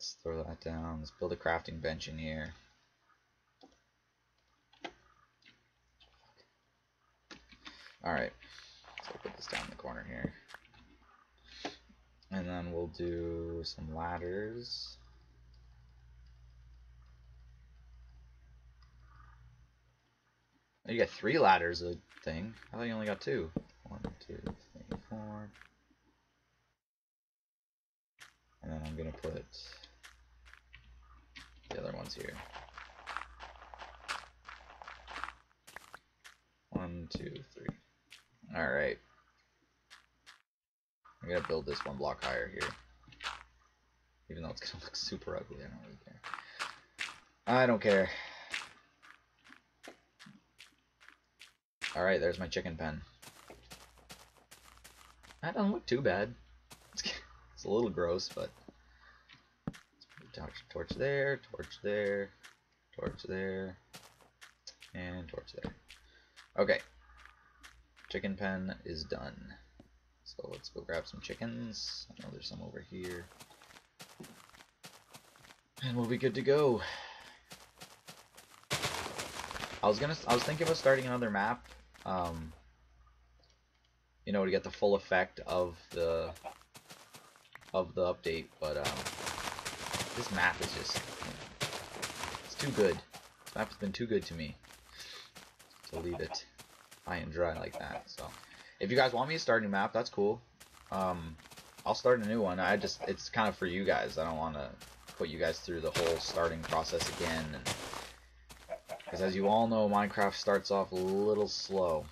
Let's throw that down. Let's build a crafting bench in here. Alright, so put this down in the corner here. And then we'll do some ladders. Oh, you got three ladders a thing. I thought you only got two. One, two, three, four. And then I'm gonna put the other ones here. One, two, three. Alright. I'm gonna build this one block higher here. Even though it's gonna look super ugly, I don't really care. I don't care. Alright, there's my chicken pen. That doesn't look too bad. It's, a little gross, but torch, torch there, torch there, torch there, and torch there. Okay. Chicken pen is done. So let's go grab some chickens. I know there's some over here. And we'll be good to go. I was gonna I was thinking about starting another map. Um you know, to get the full effect of the of the update, but um, this map is just... It's too good. This map has been too good to me to leave it high and dry like that. So, if you guys want me to start a new map, that's cool. Um, I'll start a new one. I just it's kind of for you guys. I don't want to put you guys through the whole starting process again. Because as you all know, Minecraft starts off a little slow.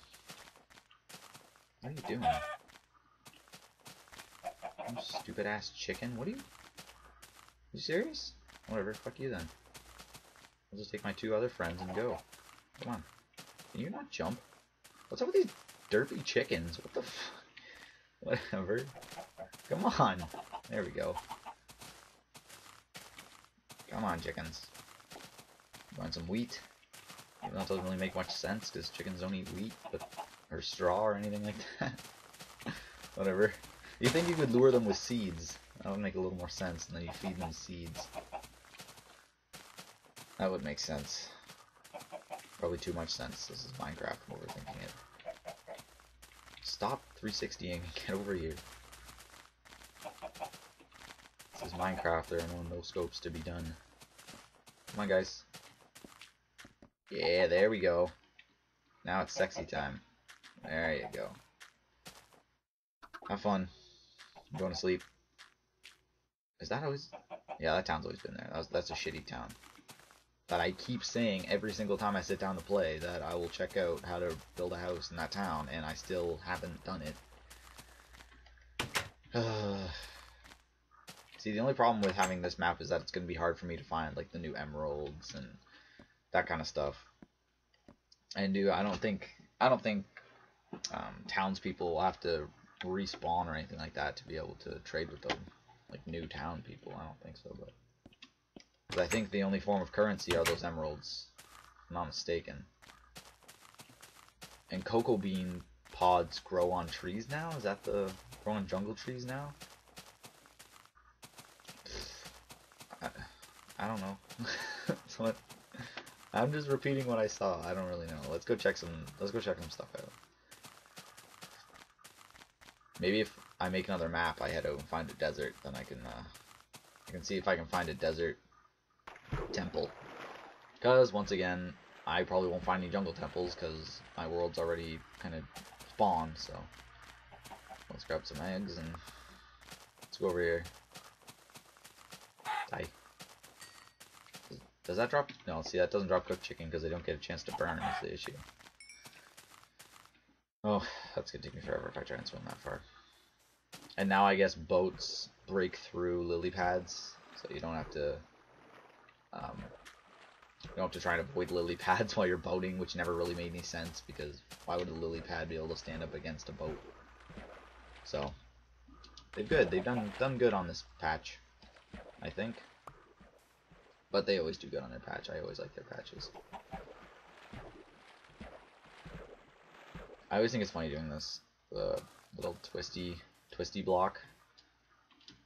What are you doing? You stupid ass chicken. What are you? You serious? Whatever, fuck you then. I'll just take my two other friends and go. Come on. Can you not jump? What's up with these derpy chickens? What the f- Whatever. Come on. There we go. Come on, chickens. Want some wheat? Even though it doesn't really make much sense, because chickens don't eat wheat, but or straw or anything like that. Whatever. You think you could lure them with seeds. That would make a little more sense, and then you feed them seeds. That would make sense. Probably too much sense. This is Minecraft, I'm overthinking it. Stop 360ing and get over here. This is Minecraft, there are no no scopes to be done. Come on guys. Yeah, there we go. Now it's sexy time. There you go. Have fun. I'm going to sleep. Is that always... Yeah, that town's always been there. That's, that's a shitty town. That I keep saying every single time I sit down to play that I will check out how to build a house in that town, and I still haven't done it. See, the only problem with having this map is that it's going to be hard for me to find, like, the new emeralds and that kind of stuff. And do I don't think I don't think um, townspeople will have to respawn or anything like that to be able to trade with them, like new town people. I don't think so, but because I think the only form of currency are those emeralds, I'm not mistaken. And cocoa bean pods grow on trees now. Is that the grow on jungle trees now? I, I don't know. so I'm just repeating what I saw. I don't really know. Let's go check some. Let's go check some stuff out. Maybe if I make another map, I head out and find a desert, then I can. Uh, I can see if I can find a desert temple. Because once again, I probably won't find any jungle temples because my world's already kind of spawned. So let's grab some eggs and let's go over here. Die. Does that drop? No, see that doesn't drop cooked chicken because they don't get a chance to burn is the issue. Oh, that's gonna take me forever if I try and swim that far. And now I guess boats break through lily pads, so you don't have to um, you don't have to try and avoid lily pads while you're boating, which never really made any sense because why would a lily pad be able to stand up against a boat? So they've good. They've done done good on this patch, I think. But they always do good on their patch. I always like their patches. I always think it's funny doing this. The little twisty, twisty block.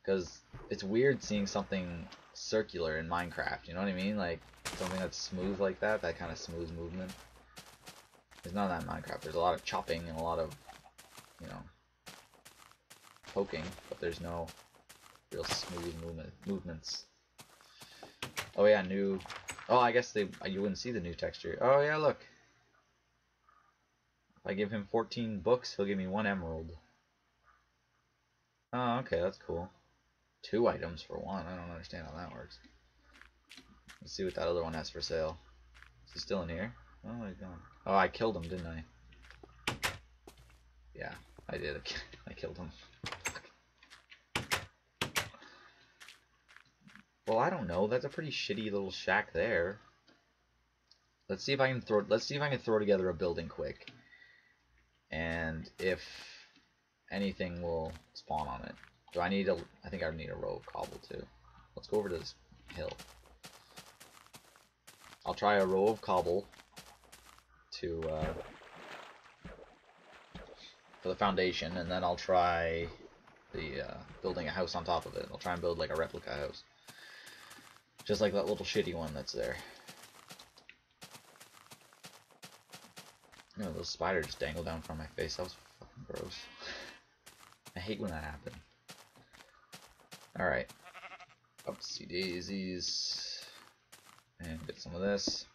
Because it's weird seeing something circular in Minecraft. You know what I mean? Like something that's smooth like that, that kind of smooth movement. There's none of that in Minecraft. There's a lot of chopping and a lot of, you know, poking, but there's no real smooth movement movements. Oh yeah, new. Oh, I guess they you wouldn't see the new texture. Oh yeah, look. If I give him 14 books, he'll give me one emerald. Oh, okay, that's cool. Two items for one. I don't understand how that works. Let's see what that other one has for sale. Is he still in here? Oh, he's gone. Oh, I killed him, didn't I? Yeah, I did. I killed him. Well, I don't know. That's a pretty shitty little shack there. Let's see if I can throw. Let's see if I can throw together a building quick. And if anything will spawn on it. Do I need a? I think I need a row of cobble too. Let's go over to this hill. I'll try a row of cobble to uh, for the foundation, and then I'll try the uh, building a house on top of it. I'll try and build like a replica house. Just like that little shitty one that's there. You know, those spiders just dangle down from my face. That was fucking gross. I hate when that happens. Alright. Upsy daisies. And get some of this.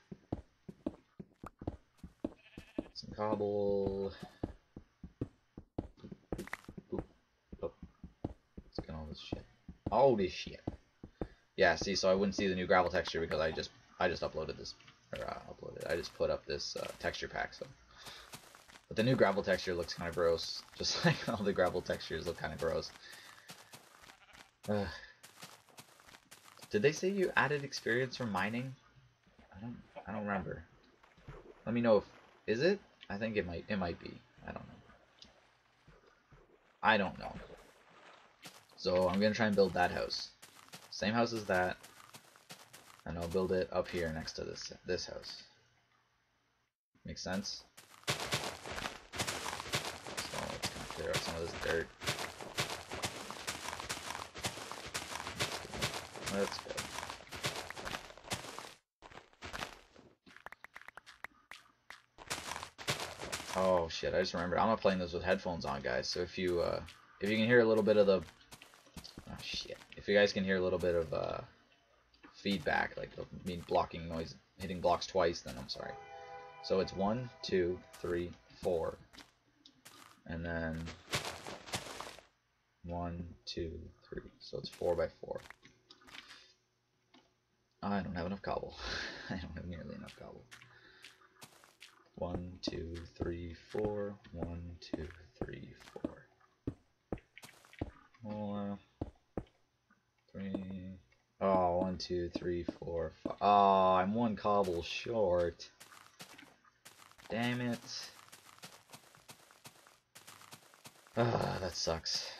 Some cobble. Let's get all this shit. All this shit. Yeah, see, so I wouldn't see the new gravel texture because I just I just uploaded this or uh, uploaded. I just put up this uh, texture pack. So, the new gravel texture looks kind of gross, just like all the gravel textures look kind of gross. Did they say you added experience from mining? I don't I don't remember. Let me know if is it? I think it might it might be. I don't know. I don't know. So I'm gonna try and build that house. Same house as that. And I'll build it up here next to this this house. Makes sense? So let's kind of clear out some of this dirt. Let's go. Oh shit, I just remembered. I'm not playing this with headphones on, guys. So if you uh, if you can hear a little bit of the oh shit, if you guys can hear a little bit of uh, feedback, like me blocking noise, hitting blocks twice, then I'm sorry. So it's one, two, three, four, and then one, two, three. So it's four by four. I don't have enough cobble. I don't have nearly enough cobble. One, two, three, four. One, two, three, four. Uh, three. Oh, one, two, three, four, five. Oh, I'm one cobble short. Damn it. Ah, that sucks.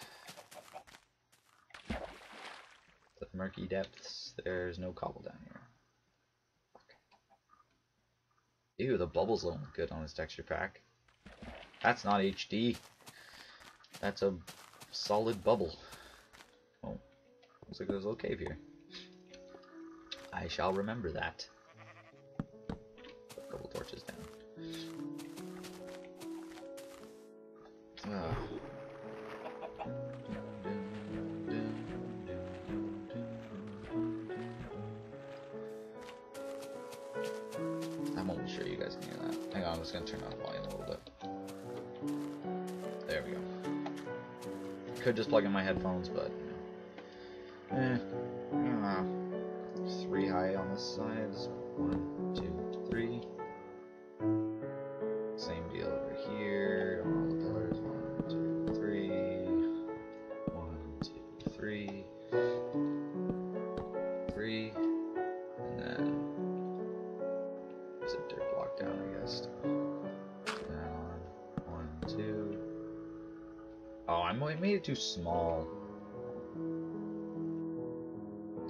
The murky depths. There's no cobble down here. Ew, the bubbles look good on this texture pack. That's not HD. That's a solid bubble. Oh, looks like there's a little cave here. I shall remember that. I'm just gonna turn down the volume a little bit. There we go. Could just plug in my headphones, but you know. eh, ah. three high on this side. One, I made it too small.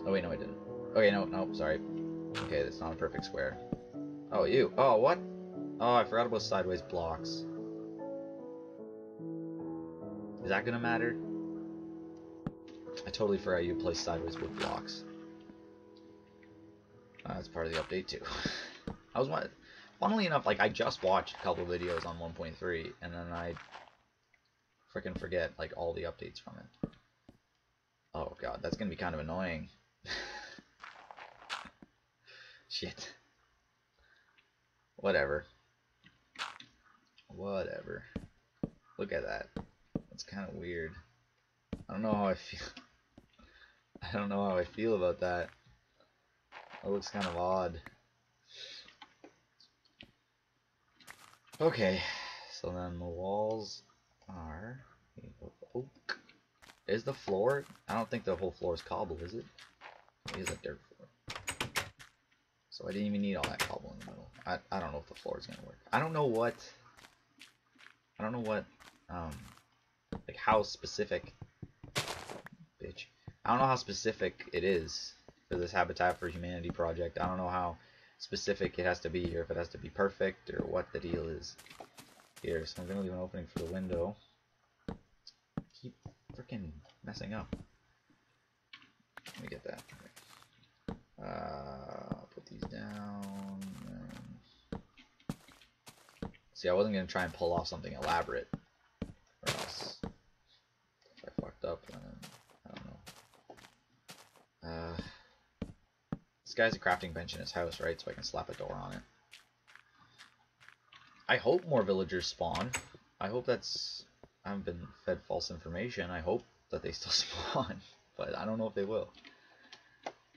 Oh wait, no, I didn't. Okay, no, no, sorry. Okay, that's not a perfect square. Oh, you. Oh, what? Oh, I forgot about sideways blocks. Is that gonna matter? I totally forgot you place sideways wood blocks. Uh, that's part of the update too. I was funnily enough, like I just watched a couple videos on 1.3, and then I freaking forget like all the updates from it. Oh god, that's gonna be kind of annoying. Shit. Whatever. Whatever. Look at that. That's kind of weird. I don't know how I feel. I don't know how I feel about that. That looks kind of odd. Okay, so then the walls oak. Is the floor? I don't think the whole floor is cobble, is it? It is a dirt floor. So I didn't even need all that cobble in the middle. I, I don't know if the floor is going to work. I don't know what... I don't know what... Um, like how specific... Bitch. I don't know how specific it is for this Habitat for Humanity project. I don't know how specific it has to be, or if it has to be perfect, or what the deal is here. So I'm to leave an opening for the window. Keep freaking messing up. Let me get that. Uh, put these down. See, I wasn't to try and pull off something elaborate. Or else, if I fucked up, I don't know. Uh, this guy's a crafting bench in his house, right? So I can slap a door on it. I hope more villagers spawn. I hope that's... I haven't been fed false information. I hope that they still spawn. But I don't know if they will.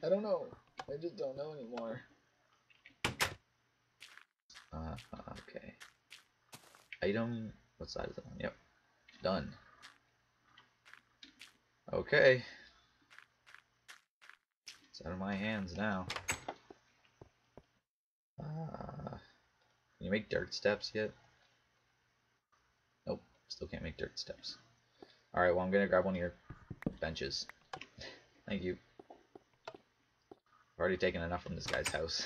I don't know. I just don't know anymore. Uh, okay. Item... What side is it on? Yep. Done. Okay. It's out of my hands now. Uh, can you make dirt steps yet? Nope, still can't make dirt steps. Alright, well I'm gonna grab one of your benches. Thank you. I've already taken enough from this guy's house.